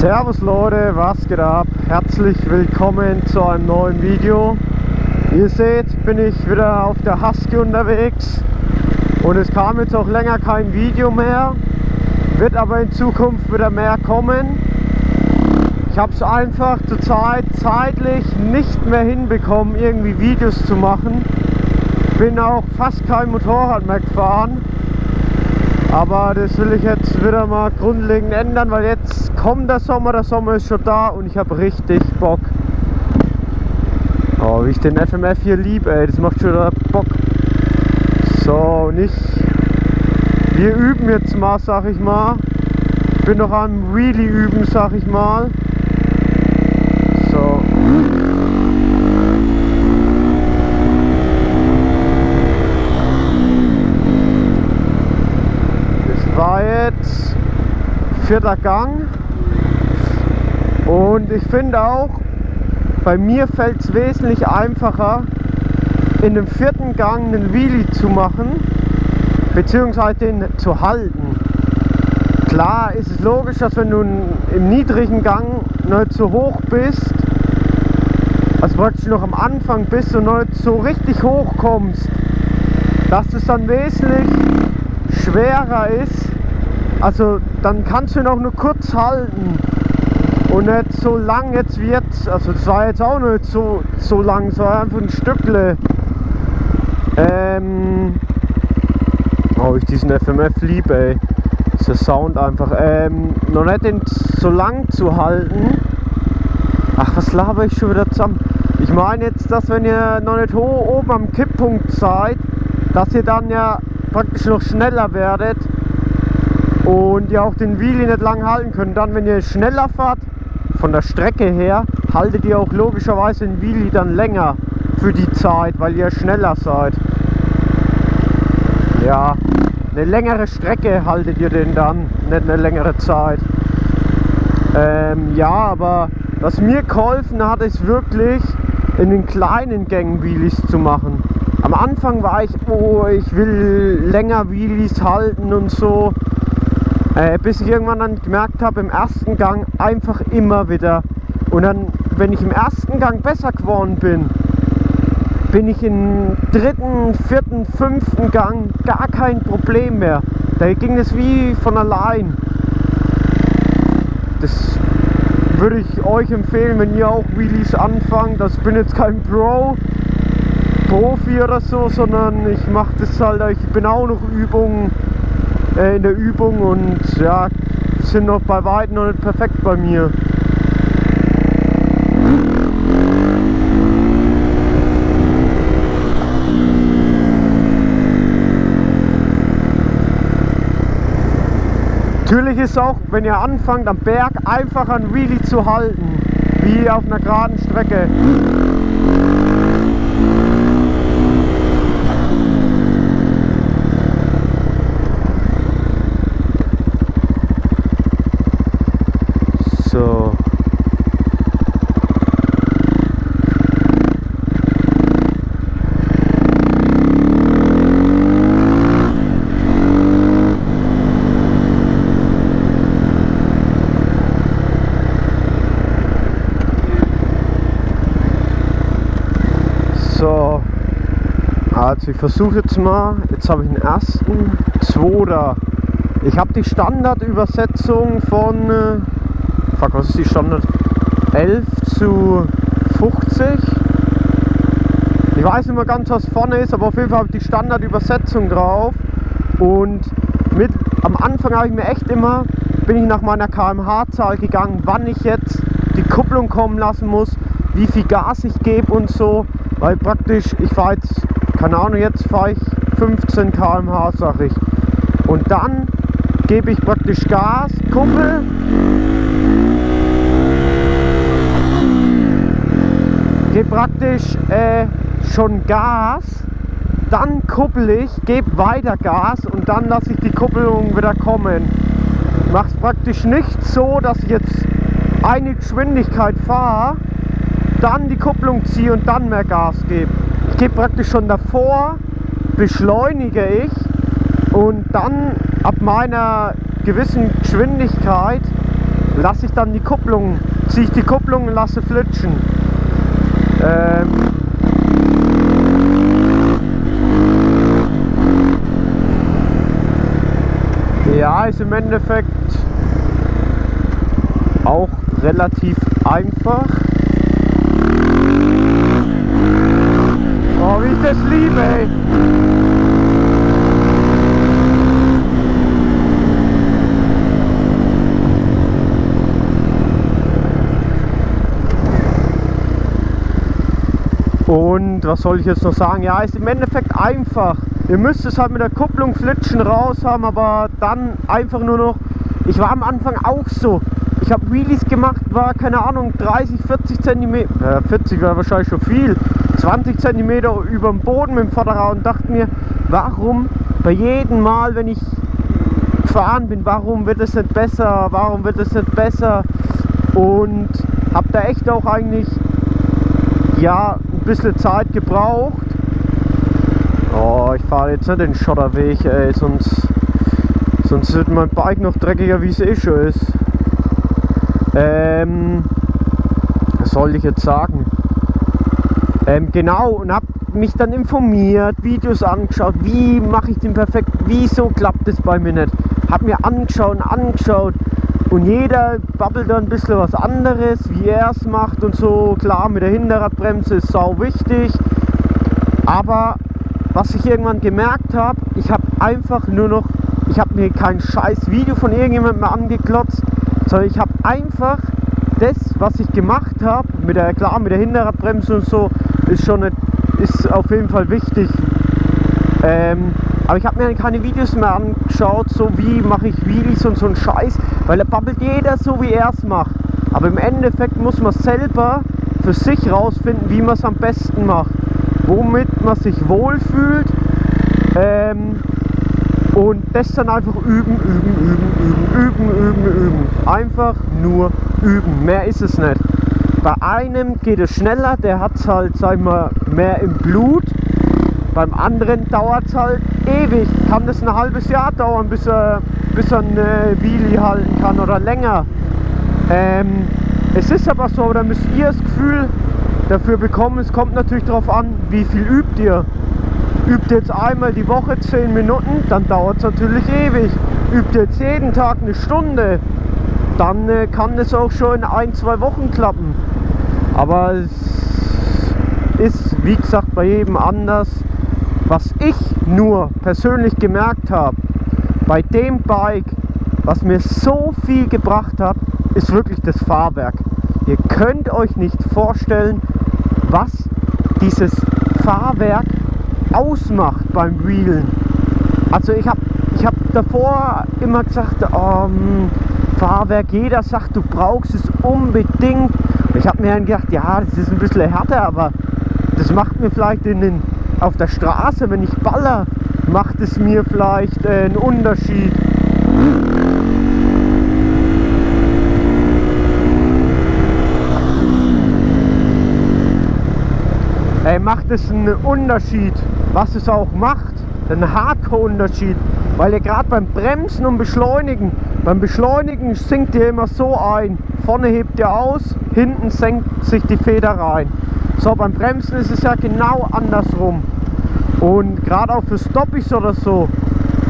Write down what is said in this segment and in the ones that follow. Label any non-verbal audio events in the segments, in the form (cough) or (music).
Servus Leute, was geht ab? Herzlich willkommen zu einem neuen Video. Ihr seht, bin ich wieder auf der Husky unterwegs und es kam jetzt auch länger kein Video mehr, wird aber in Zukunft wieder mehr kommen. Ich habe es einfach zurzeit zeitlich nicht mehr hinbekommen, irgendwie Videos zu machen. Bin auch fast kein Motorrad mehr gefahren aber das will ich jetzt wieder mal grundlegend ändern, weil jetzt kommt der Sommer, der Sommer ist schon da und ich habe richtig Bock. Oh, wie ich den FMF hier liebe, ey, das macht schon Bock. So, und ich, wir üben jetzt mal, sag ich mal. Bin noch am Wheelie üben, sag ich mal. So. war jetzt vierter Gang und ich finde auch, bei mir fällt es wesentlich einfacher, in dem vierten Gang einen Wheelie zu machen, beziehungsweise den zu halten. Klar ist es logisch, dass wenn du im niedrigen Gang nicht so hoch bist, also praktisch noch am Anfang bist und nicht so richtig hoch kommst, dass es dann wesentlich schwerer ist, also dann kannst du ihn auch nur kurz halten und nicht so lang jetzt wie jetzt. Also das war jetzt auch nicht so, so lang, es war einfach ein Stückle. Ähm, oh, ich diesen FMF liebe, ey. Dieser Sound einfach. Ähm, noch nicht den so lang zu halten. Ach, was laber ich schon wieder zusammen? Ich meine jetzt, dass wenn ihr noch nicht hoch oben am Kipppunkt seid, dass ihr dann ja praktisch noch schneller werdet und ihr auch den Wheelie nicht lang halten könnt. Dann, wenn ihr schneller fahrt, von der Strecke her, haltet ihr auch logischerweise den Wheelie dann länger für die Zeit, weil ihr schneller seid. Ja, eine längere Strecke haltet ihr den dann, nicht eine längere Zeit. Ähm, ja, aber was mir geholfen hat, ist wirklich in den kleinen Gängen Wheelies zu machen. Am Anfang war ich, oh, ich will länger Wheelies halten und so. Äh, bis ich irgendwann dann gemerkt habe, im ersten Gang einfach immer wieder. Und dann, wenn ich im ersten Gang besser geworden bin, bin ich im dritten, vierten, fünften Gang gar kein Problem mehr. Da ging es wie von allein. Das würde ich euch empfehlen, wenn ihr auch Wheelies anfangt. Das bin jetzt kein Pro, Profi oder so, sondern ich mache das halt, ich bin auch noch Übungen äh, in der Übung und ja, sind noch bei weitem noch nicht perfekt bei mir. Natürlich ist auch, wenn ihr anfangt am Berg, einfach ein Wheelie zu halten, wie auf einer geraden Strecke. Also ich versuche jetzt mal, jetzt habe ich den ersten, zweiter. Ich habe die Standardübersetzung von, äh, fuck, was ist die Standard? 11 zu 50. Ich weiß nicht mehr ganz, was vorne ist, aber auf jeden Fall habe ich die Standardübersetzung drauf. Und mit, am Anfang habe ich mir echt immer, bin ich nach meiner kmh-Zahl gegangen, wann ich jetzt die Kupplung kommen lassen muss, wie viel Gas ich gebe und so. Weil praktisch, ich fahre jetzt keine Ahnung, jetzt fahre ich 15 km/h, sag ich. Und dann gebe ich praktisch Gas, Kuppel. Gebe praktisch äh, schon Gas, dann kuppel ich, gebe weiter Gas und dann lasse ich die Kuppelung wieder kommen. Mache es praktisch nicht so, dass ich jetzt eine Geschwindigkeit fahre, dann die Kupplung ziehe und dann mehr Gas gebe gebe praktisch schon davor, beschleunige ich und dann ab meiner gewissen Geschwindigkeit lasse ich dann die Kupplung, ziehe ich die Kupplung und lasse flitschen. Ähm, ja, ist im Endeffekt auch relativ einfach. Oh, wie ich das liebe, ey. Und was soll ich jetzt noch sagen? Ja, ist im Endeffekt einfach. Ihr müsst es halt mit der Kupplung flitschen raus haben, aber dann einfach nur noch. Ich war am Anfang auch so. Ich habe Wheelies gemacht, war keine Ahnung 30, 40 cm, äh, 40 wäre wahrscheinlich schon viel, 20 cm über dem Boden mit dem Vorderrad und dachte mir, warum bei jedem Mal, wenn ich gefahren bin, warum wird es nicht besser, warum wird es nicht besser und habe da echt auch eigentlich ja ein bisschen Zeit gebraucht. Oh, ich fahre jetzt nicht den Schotterweg, ey, sonst, sonst wird mein Bike noch dreckiger, wie es eh schon ist. Ähm, was soll ich jetzt sagen? Ähm, genau, und habe mich dann informiert, Videos angeschaut, wie mache ich den perfekt, wieso klappt es bei mir nicht. Habe mir angeschaut angeschaut und jeder babbelt dann ein bisschen was anderes, wie er es macht und so. Klar, mit der Hinterradbremse ist sau wichtig, aber was ich irgendwann gemerkt habe, ich habe einfach nur noch, ich habe mir kein scheiß Video von irgendjemandem angeklotzt, sondern ich habe einfach das, was ich gemacht habe, mit der, klar, mit der Hinterradbremse und so, ist schon eine, ist auf jeden Fall wichtig. Ähm, aber ich habe mir keine Videos mehr angeschaut, so wie mache ich Wheelies und so ein Scheiß, weil da babbelt jeder so, wie er es macht. Aber im Endeffekt muss man selber für sich rausfinden, wie man es am besten macht, womit man sich wohlfühlt. Ähm, und das dann einfach üben, üben, üben, üben, üben, üben, üben. Einfach nur üben. Mehr ist es nicht. Bei einem geht es schneller, der hat es halt, sag ich mal, mehr im Blut. Beim anderen dauert es halt ewig. Kann das ein halbes Jahr dauern, bis er, bis er eine Wheelie halten kann oder länger. Ähm, es ist aber so, da müsst ihr das Gefühl dafür bekommen. Es kommt natürlich darauf an, wie viel übt ihr. Übt jetzt einmal die Woche 10 Minuten, dann dauert es natürlich ewig. Übt jetzt jeden Tag eine Stunde, dann äh, kann es auch schon in ein, zwei Wochen klappen. Aber es ist, wie gesagt, bei jedem anders. Was ich nur persönlich gemerkt habe, bei dem Bike, was mir so viel gebracht hat, ist wirklich das Fahrwerk. Ihr könnt euch nicht vorstellen, was dieses Fahrwerk ausmacht beim Wheelen. Also ich habe ich hab davor immer gesagt, ähm, Fahrwerk, jeder sagt, du brauchst es unbedingt. Ich habe mir dann gedacht, ja, das ist ein bisschen härter, aber das macht mir vielleicht in den, auf der Straße, wenn ich baller, macht es mir vielleicht äh, einen Unterschied. Äh, macht es einen Unterschied was es auch macht, ein Hardcore-Unterschied, weil ihr gerade beim Bremsen und Beschleunigen, beim Beschleunigen sinkt ihr immer so ein, vorne hebt ihr aus, hinten senkt sich die Feder rein. So, beim Bremsen ist es ja genau andersrum. Und gerade auch für Stoppies oder so,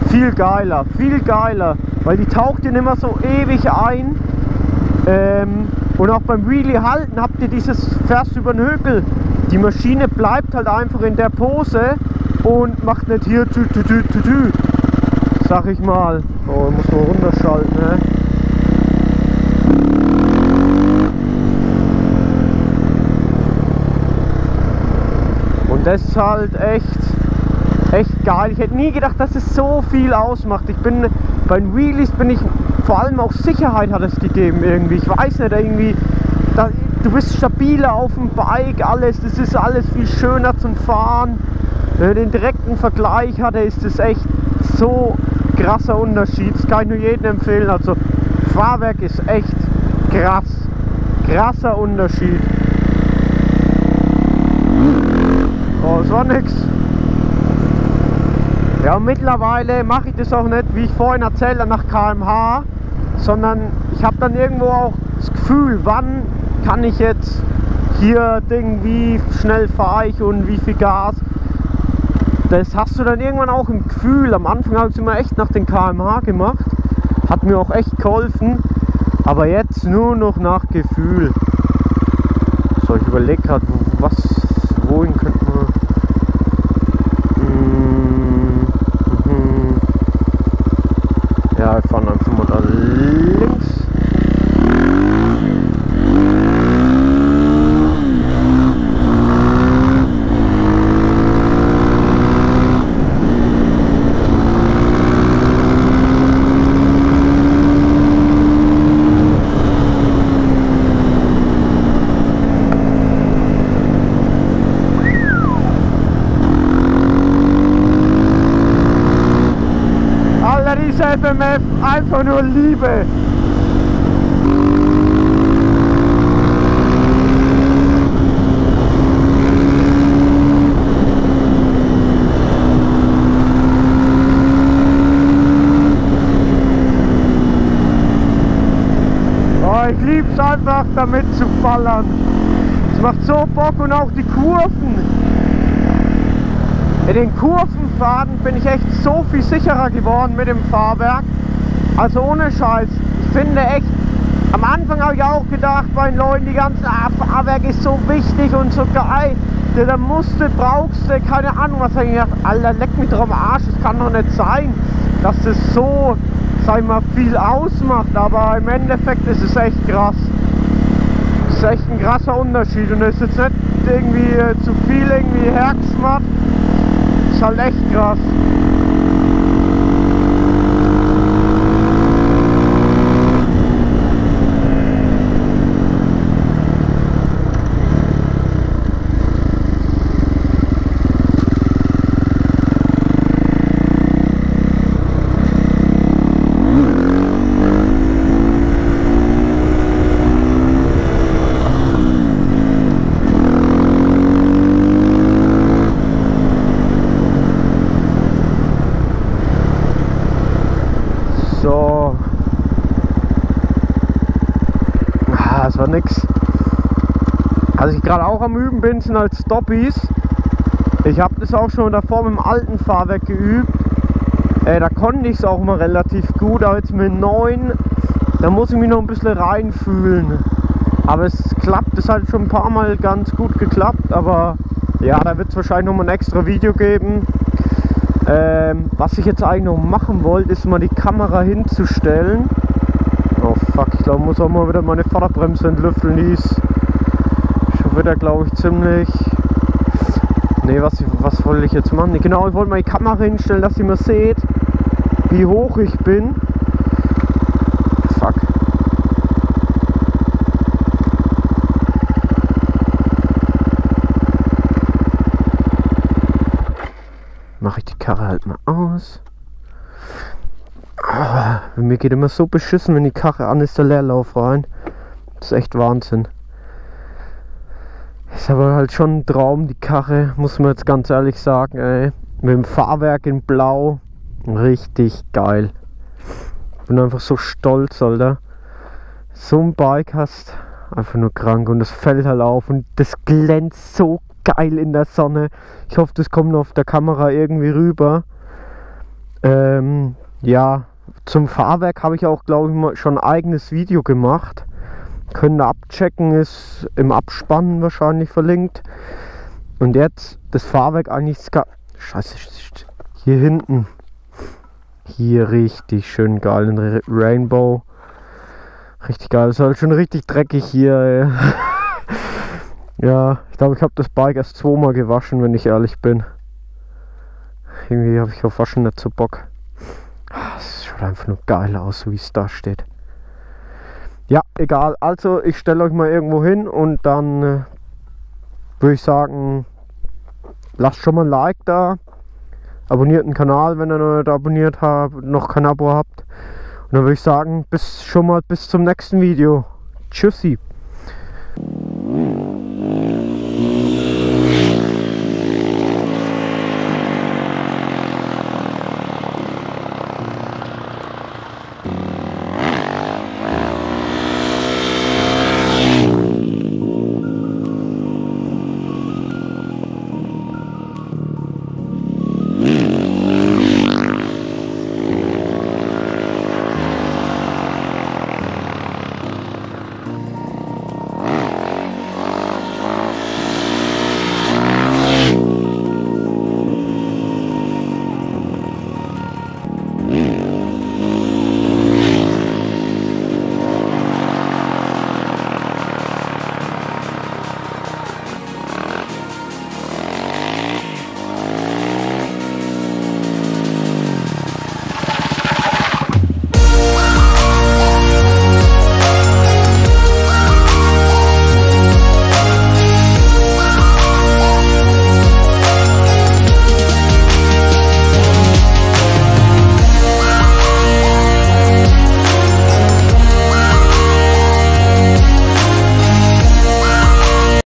viel geiler, viel geiler, weil die taucht ihr immer so ewig ein. Ähm, und auch beim Wheelie halten habt ihr dieses Vers über den Hügel. Die Maschine bleibt halt einfach in der Pose und macht nicht hier tü, tü, tü, tü, tü, sag ich mal. Oh, muss man runterschalten, ne? Und das ist halt echt, echt geil. Ich hätte nie gedacht, dass es so viel ausmacht. Ich bin bei den Wheelies bin ich vor allem auch Sicherheit hat es gegeben irgendwie. Ich weiß nicht, irgendwie, da, du bist stabiler auf dem Bike, alles, das ist alles viel schöner zum Fahren. Wenn man den direkten Vergleich hatte, ist es echt so krasser Unterschied. Das kann ich nur jedem empfehlen. Also Fahrwerk ist echt krass. Krasser Unterschied. Oh, das war nix. Ja, und mittlerweile mache ich das auch nicht, wie ich vorhin erzählt habe, nach kmh, sondern ich habe dann irgendwo auch das Gefühl, wann kann ich jetzt hier Ding, wie schnell fahre ich und wie viel Gas. Das hast du dann irgendwann auch im Gefühl. Am Anfang habe ich es immer echt nach den kmh gemacht. Hat mir auch echt geholfen. Aber jetzt nur noch nach Gefühl. So, ich überlege gerade, was, wohin könnte man... Mm, mhm. Ja, wir fahren einfach mal da links. Alter, diese FMF, einfach nur Liebe. Oh, ich lieb's einfach damit zu ballern. Es macht so Bock und auch die Kurven. In den Kurvenfahrten bin ich echt so viel sicherer geworden mit dem Fahrwerk. Also ohne Scheiß. Ich finde echt, am Anfang habe ich auch gedacht bei den Leuten, die ganzen, ah, Fahrwerk ist so wichtig und so geil. Da, da musste, brauchst du, keine Ahnung, was habe ich gedacht, Alter, leck mich doch am Arsch, es kann doch nicht sein, dass das so, sag ich mal, viel ausmacht. Aber im Endeffekt ist es echt krass. Das ist echt ein krasser Unterschied und es ist jetzt nicht irgendwie äh, zu viel irgendwie hergeschmarrt ist halt echt krass. So. Ah, das war nix. Als ich gerade auch am Üben bin, sind halt Stoppies. Ich habe das auch schon davor mit dem alten Fahrwerk geübt. Äh, da konnte ich es auch mal relativ gut, aber jetzt mit 9, da muss ich mich noch ein bisschen reinfühlen. Aber es klappt, es hat schon ein paar Mal ganz gut geklappt, aber ja, da wird es wahrscheinlich noch mal ein extra Video geben. Ähm, was ich jetzt eigentlich noch machen wollte, ist mal die Kamera hinzustellen. Oh fuck, ich glaube, muss auch mal wieder meine Vorderbremse entlüfteln. Die ist schon wieder, glaube ich, ziemlich... Ne, was, was wollte ich jetzt machen? Genau, ich wollte die Kamera hinstellen, dass ihr mal seht, wie hoch ich bin. Fuck. mache ich die Karre halt mal aus. Ah, mir geht immer so beschissen, wenn die Karre an ist, der Leerlauf rein. Das ist echt Wahnsinn. Ist aber halt schon ein Traum, die Karre, muss man jetzt ganz ehrlich sagen, ey. Mit dem Fahrwerk in Blau. Richtig geil. Bin einfach so stolz, Alter. So ein Bike hast, einfach nur krank. Und das fällt halt auf und das glänzt so geil in der Sonne. Ich hoffe, das kommt auf der Kamera irgendwie rüber. Ähm, ja, zum Fahrwerk habe ich auch, glaube ich, mal schon ein eigenes Video gemacht. Können abchecken, ist im Abspannen wahrscheinlich verlinkt. Und jetzt das Fahrwerk eigentlich. Scheiße, hier hinten. Hier richtig schön geil. Ein Rainbow. Richtig geil. Ist halt schon richtig dreckig hier. (laughs) Ja, ich glaube, ich habe das Bike erst zweimal gewaschen, wenn ich ehrlich bin. Irgendwie habe ich auf Waschen nicht so Bock. Ah, es schaut einfach nur geil aus, wie es da steht. Ja, egal. Also, ich stelle euch mal irgendwo hin und dann äh, würde ich sagen, lasst schon mal ein Like da. Abonniert den Kanal, wenn ihr noch nicht abonniert habt, noch kein Abo habt. Und dann würde ich sagen, bis schon mal bis zum nächsten Video. Tschüssi.